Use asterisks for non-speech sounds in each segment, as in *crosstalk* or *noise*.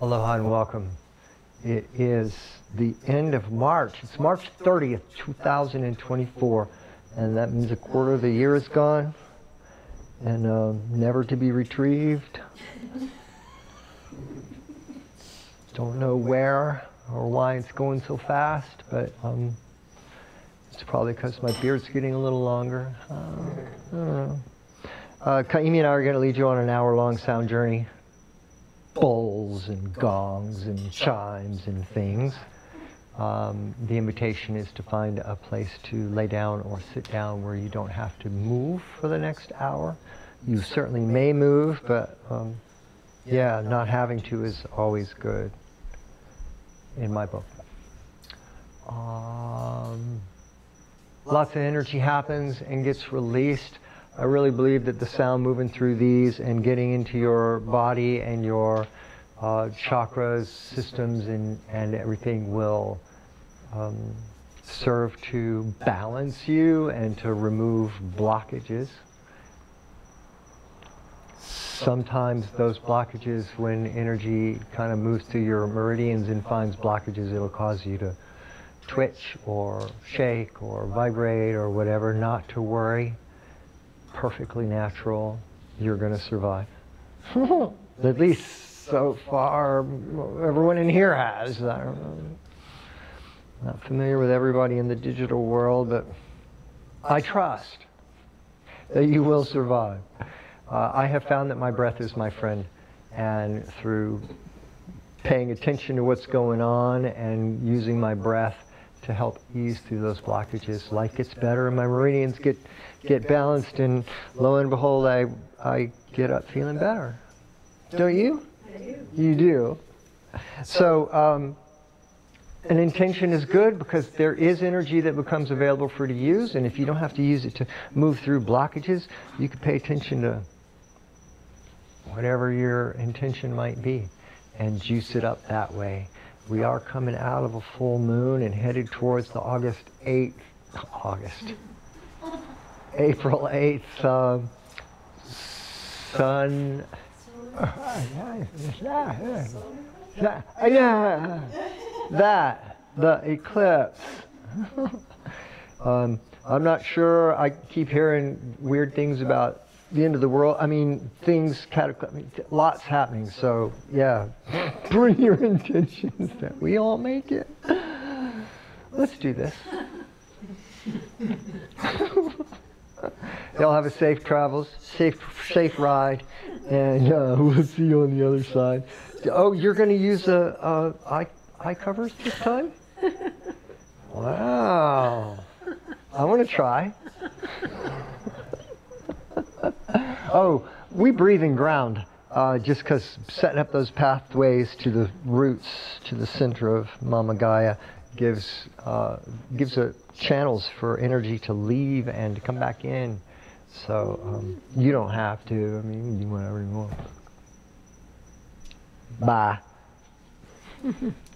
Aloha and welcome. It is the end of March. It's March 30th, 2024, and that means a quarter of the year is gone and uh, never to be retrieved. Don't know where or why it's going so fast, but um, it's probably because my beard's getting a little longer. Uh, I don't know. Uh, Kaimi and I are going to lead you on an hour-long sound journey. Bowls and gongs and chimes and things. Um, the invitation is to find a place to lay down or sit down where you don't have to move for the next hour. You certainly may move, but um, yeah, not having to is always good in my book. Um, lots of energy happens and gets released. I really believe that the sound moving through these and getting into your body and your uh, chakras, systems, and, and everything will um, serve to balance you and to remove blockages. Sometimes those blockages, when energy kind of moves through your meridians and finds blockages, it'll cause you to twitch or shake or vibrate or whatever, not to worry. Perfectly natural. You're going to survive. *laughs* At least so far, everyone in here has. I don't know. Not familiar with everybody in the digital world, but I trust that you will survive. Uh, I have found that my breath is my friend, and through paying attention to what's going on and using my breath to help ease through those blockages, life gets better and my meridians get get balanced, and lo and behold, I I get up feeling better. Don't you? You do. So. Um, an intention is good because there is energy that becomes available for you to use, and if you don't have to use it to move through blockages, you can pay attention to whatever your intention might be and juice it up that way. We are coming out of a full moon and headed towards the August 8th, August, April 8th um, sun. That, the eclipse. *laughs* um, I'm not sure. I keep hearing weird things about the end of the world. I mean, things, cataclysm, lots happening. So, yeah, *laughs* bring your intentions that we all make it. Let's do this. *laughs* Y'all have a safe travels, safe safe ride, and uh, *laughs* we'll see you on the other side. Oh, you're going to use a eye, eye covers this time? Wow. I want to try. Oh, we breathe in ground uh, just because setting up those pathways to the roots, to the center of Mama Gaia, gives uh, gives a channels for energy to leave and to come back in. So um, you don't have to. I mean, you can do whatever you want. Bye. *laughs*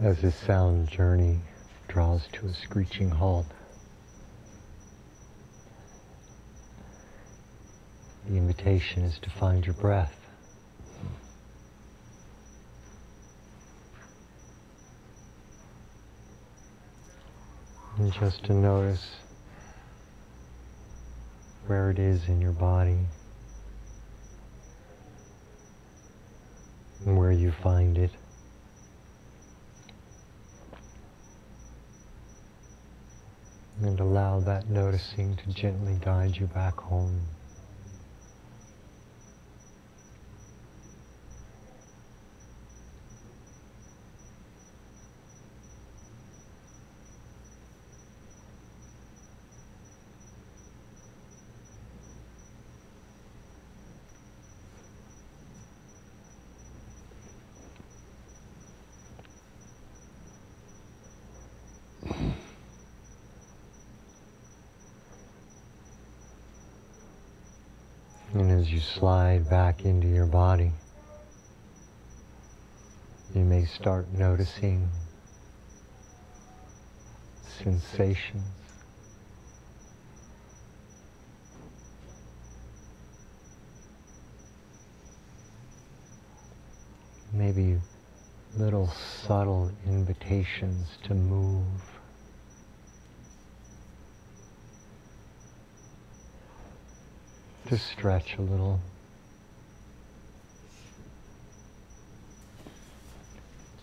as this sound journey draws to a screeching halt. The invitation is to find your breath. And just to notice where it is in your body and where you find it. And allow that noticing to gently guide you back home. And as you slide back into your body, you may start noticing sensations. Maybe little subtle invitations to move. To stretch a little.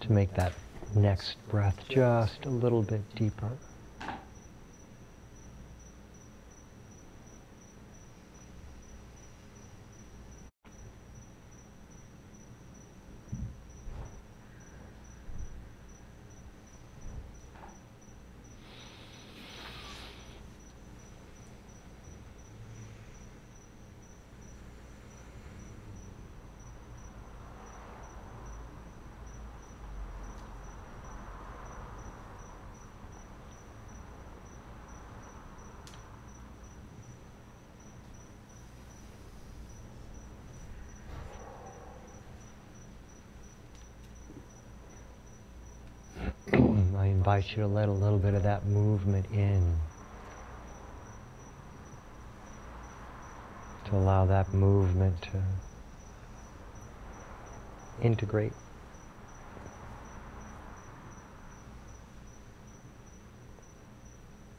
To make that next breath just a little bit deeper. I invite you to let a little bit of that movement in. To allow that movement to integrate.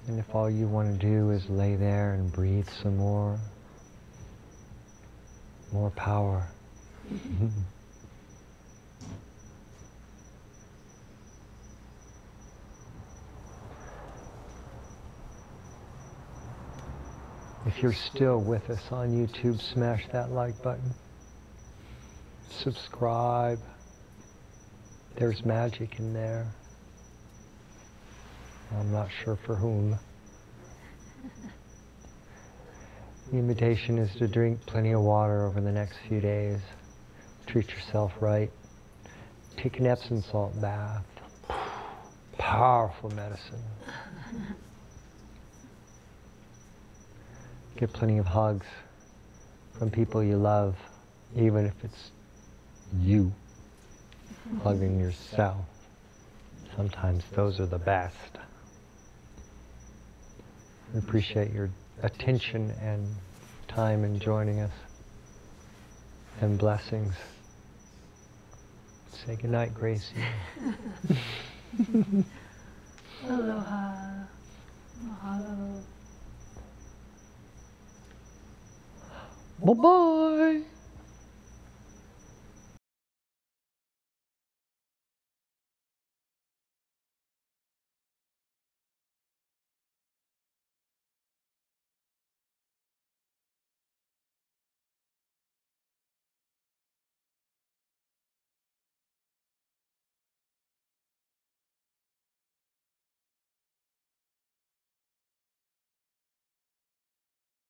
And if all you want to do is lay there and breathe some more, more power. *laughs* If you're still with us on YouTube, smash that like button. Subscribe. There's magic in there. I'm not sure for whom. The invitation is to drink plenty of water over the next few days. Treat yourself right. Take an Epsom salt bath. Powerful medicine. Get plenty of hugs from people you love, even if it's you hugging yourself. Sometimes those are the best. We appreciate your attention and time in joining us. And blessings. Say goodnight, Gracie. *laughs* Aloha. Mahalo. Bye-bye.